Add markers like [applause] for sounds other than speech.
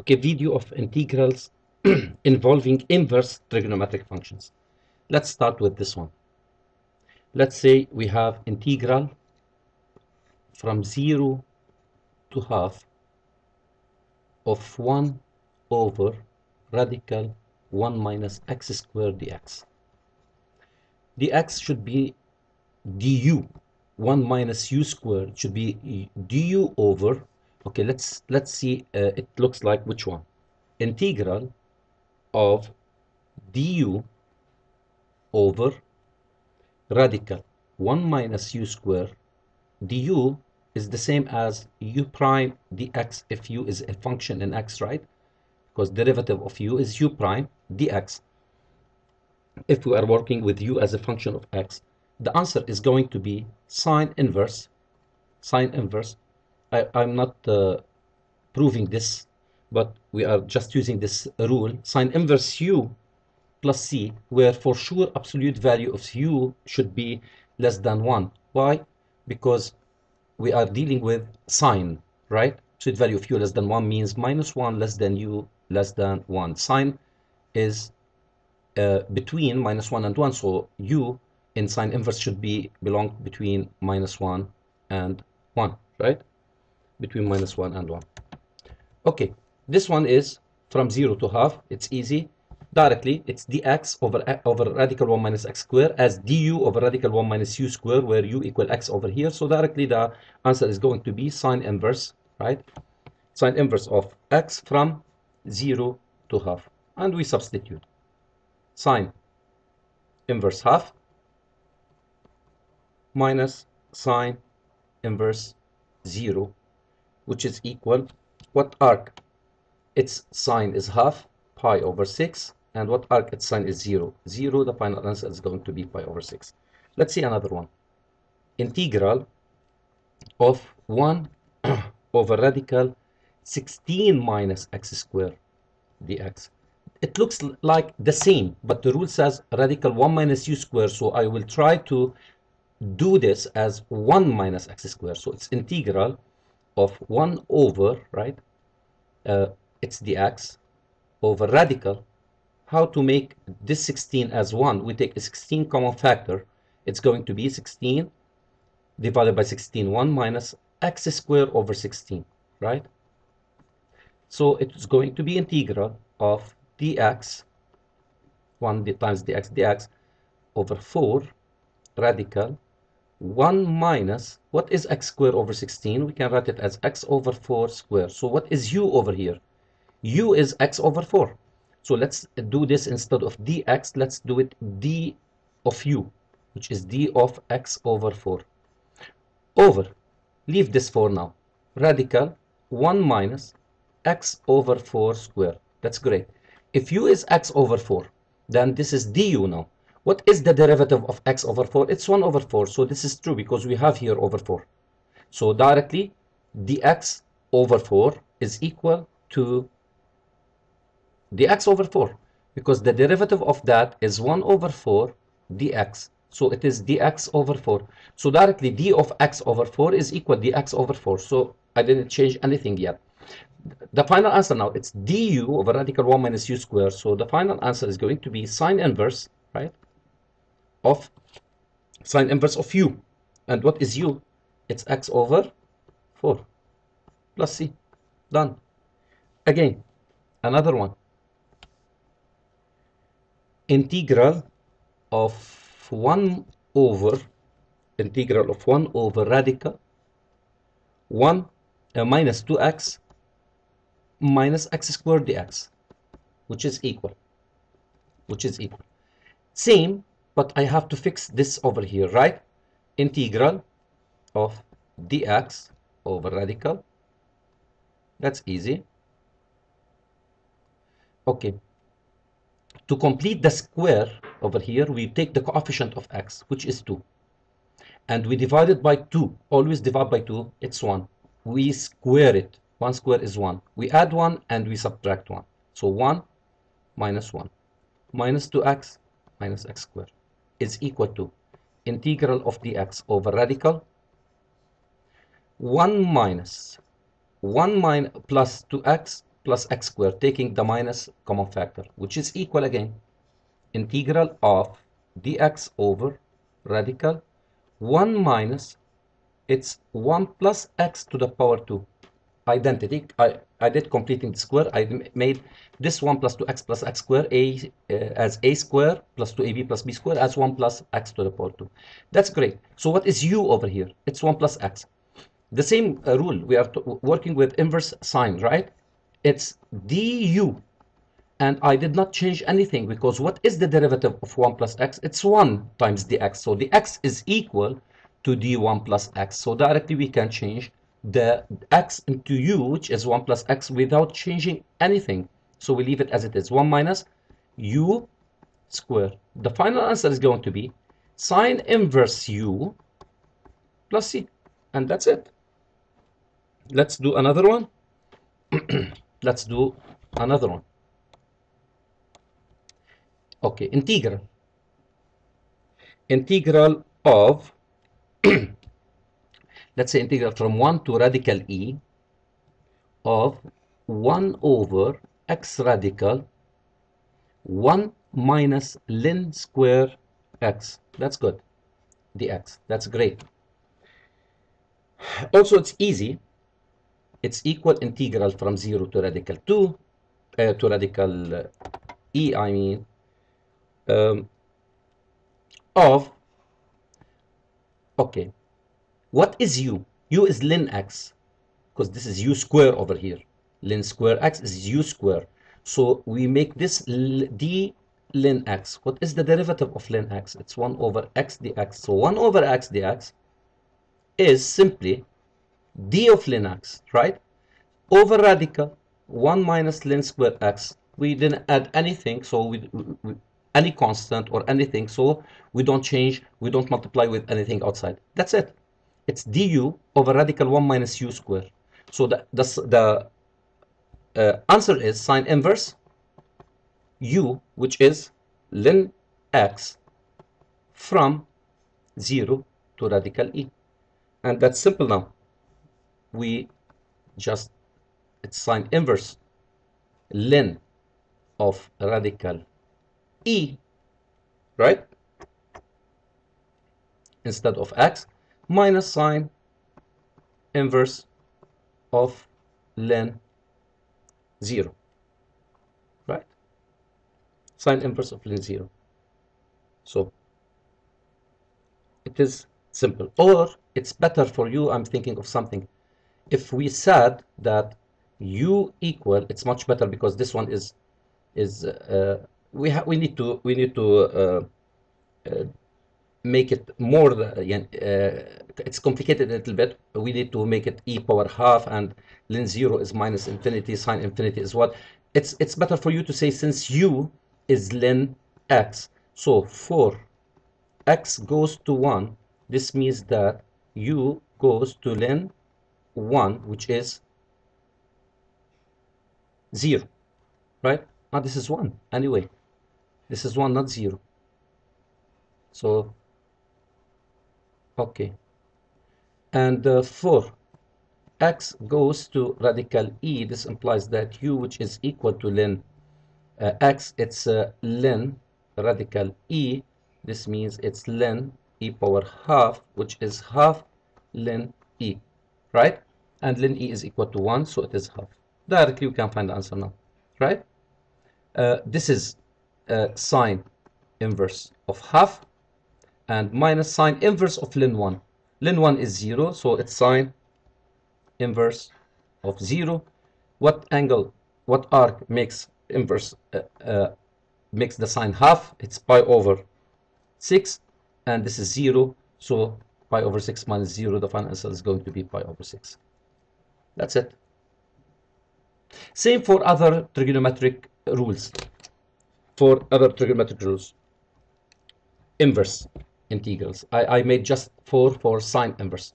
okay video of integrals [clears throat] involving inverse trigonometric functions. Let's start with this one. Let's say we have integral from 0 to half of 1 over radical 1 minus x squared dx. Dx should be du. 1 minus u squared should be du over okay let's let's see uh, it looks like which one. Integral of du over radical. 1 minus u square. Du is the same as u prime dx if u is a function in x right? Because derivative of u is u prime dx. If we are working with u as a function of x the answer is going to be sine inverse sine inverse I, I'm not uh, proving this but we are just using this rule. Sine inverse u plus c where for sure absolute value of u should be less than 1 why? Because we are dealing with sine right? Absolute value of u less than 1 means minus 1 less than u less than 1 sine is uh, between minus 1 and 1 so u in sine inverse should be belong between minus 1 and 1 right between minus 1 and 1 okay this one is from 0 to half. It's easy. Directly it's dx over over radical 1 minus x squared as du over radical 1 minus u squared where u equal x over here. So directly the answer is going to be sine inverse right? Sine inverse of x from 0 to half. And we substitute sine inverse half minus sine inverse 0 which is equal what arc its sine is half pi over 6 and what arc its sine is 0 0 the final answer is going to be pi over 6 let's see another one. Integral of 1 [clears throat] over radical 16 minus x squared dx. It looks like the same but the rule says radical 1 minus u squared so I will try to do this as 1 minus x squared. So it's integral of 1 over right uh, it's x over radical how to make this 16 as 1 we take a 16 common factor it's going to be 16 divided by 16 1 minus x squared over 16 right? So it's going to be integral of dx 1 times dx dx over 4 radical 1 minus what is x squared over 16 we can write it as x over 4 squared. So what is u over here? u is x over 4 so let's do this instead of dx let's do it d of u which is d of x over 4 over. Leave this for now. Radical. 1 minus x over 4 squared. That's great. If u is x over 4 then this is du now what is the derivative of x over 4 it's 1 over 4 so this is true because we have here over 4 so directly dx over 4 is equal to dx over 4 because the derivative of that is 1 over 4 dx. So it is dx over 4 so directly d of x over 4 is equal to dx over 4 so I didn't change anything yet. The final answer now it's du over radical 1 minus u squared. So the final answer is going to be sine inverse right of sine inverse of u. And what is u? It's x over 4 plus c. Done. Again another one. Integral of 1 over integral of 1 over radical 1 uh, minus 2x minus x squared dx which is equal which is equal. Same but I have to fix this over here right? Integral of dx over radical. That's easy. Okay. To complete the square over here we take the coefficient of x which is 2 and we divide it by 2 always divide by 2 it's 1 we square it. 1 square is 1 we add 1 and we subtract 1 so 1 minus 1 minus 2x minus x squared is equal to integral of dx over radical 1 minus 1 minus plus 2x plus x squared, taking the minus common factor, which is equal again. Integral of dx over radical 1 minus, it's 1 plus x to the power 2. Identity, I, I did completing the square, I made this 1 plus 2x plus x square a uh, as a square plus 2ab plus b square as 1 plus x to the power 2. That's great. So what is u over here? It's 1 plus x. The same uh, rule, we are working with inverse sine, right? It's du. And I did not change anything because what is the derivative of 1 plus x? It's 1 times dx. So the x is equal to d1 plus x. So directly we can change the x into u, which is 1 plus x, without changing anything. So we leave it as it is. 1 minus u squared. The final answer is going to be sine inverse u plus c. And that's it. Let's do another one. [clears throat] Let's do another one. Okay, integral. Integral of, [clears throat] let's say integral from 1 to radical e of 1 over x radical 1 minus ln square x. That's good. dx. That's great. Also, it's easy. It's equal integral from 0 to radical 2, uh, to radical uh, e, I mean, um, of, okay, what is u? u is ln x, because this is u square over here. ln square x is u square. So we make this d ln x. What is the derivative of ln x? It's 1 over x dx. So 1 over x dx is simply d of ln x, right? Over radical 1 minus ln square x. We didn't add anything, so we, we any constant or anything, so we don't change, we don't multiply with anything outside. That's it. It's du over radical 1 minus u square. So the, the, the uh, answer is sine inverse u, which is ln x from 0 to radical e. And that's simple now. We just, it's sine inverse ln of radical e, right? Instead of x, minus sine inverse of ln 0, right? Sine inverse of ln 0. So, it is simple. Or, it's better for you, I'm thinking of something. If we said that u equal, it's much better because this one is, is uh, we have we need to we need to uh, uh, make it more uh, it's complicated a little bit we need to make it e power half and ln 0 is minus infinity sine infinity is what. It's it's better for you to say since u is ln x. So for x goes to 1 this means that u goes to ln 1 which is 0 right? Now this is 1 anyway this is 1 not 0 so okay. And uh, for x goes to radical e. This implies that u which is equal to ln uh, x it's uh, ln radical e. This means it's ln e power half which is half ln e right? And ln e is equal to 1 so it is half. Directly you can find the answer now right? Uh, this is uh, sine inverse of half and minus sine inverse of ln 1. ln 1 is 0, so it's sine inverse of 0. What angle, what arc makes inverse, uh, uh, makes the sine half? It's pi over 6, and this is 0, so pi over 6 minus 0, the final answer is going to be pi over 6. That's it. Same for other trigonometric rules for other trigonometric rules. Inverse integrals. I, I made just four for sine inverse.